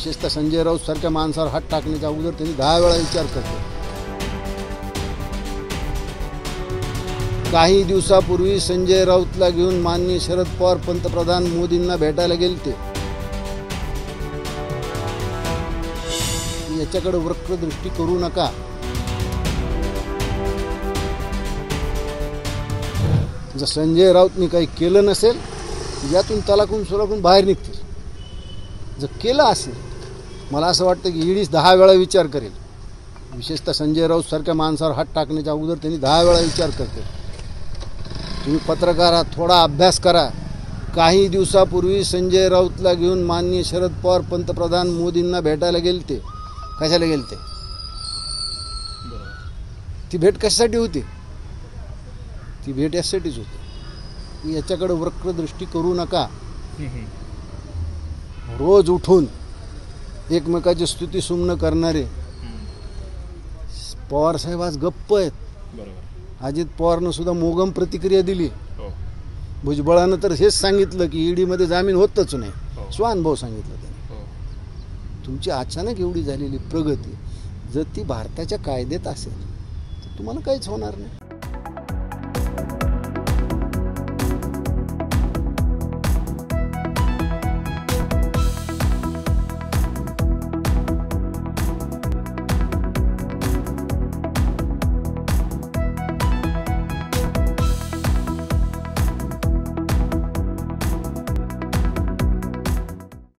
विशेषतः संजय राऊत सारख्या माणसावर हात टाकण्याच्या अगोदर त्यांनी दहा वेळा विचार करतो. काही दिवसापूर्वी संजय राऊतला घेऊन माननीय शरद पवार पंतप्रधान मोदींना भेटायला गेलते. याच्याकडे वक्रदृष्टी करू नका. जर संजय राऊतनी काही केलं नसेल यातून तलाकून सोलाकून बाहेर निघतील. जर केलं असेल मला असं वाटतं की ईडीच दहा वेळा विचार करेल. विशेषतः संजय राऊत सारख्या माणसावर हात टाकण्याच्या अगोदर त्यांनी दहा वेळा विचार करते तुम्ही पत्रकार आहात थोडा अभ्यास करा. काही दिवसापूर्वी संजय राऊतला घेऊन माननीय शरद पवार पंतप्रधान मोदींना भेटायला गेलते कशाला गेलते ती? भेट कशासाठी होती? ती भेट यासाठीच होती. याच्याकडे वक्रदृष्टी करू नका. रोज उठून एकमेकाची स्तुती सुमनं करणारे. पवार साहेब आज गप्प आहेत. अजित पवारनं सुद्धा मोगम प्रतिक्रिया दिली. हो. भुजबळानं तर हेच सांगितलं की ईडीमध्ये जामीन होतच नाही. हो. स्वानुभव सांगितलं त्यांनी. हो. तुमची अचानक एवढी झालेली प्रगती जर ती भारताच्या कायद्यात असेल तर तुम्हाला काहीच होणार नाही.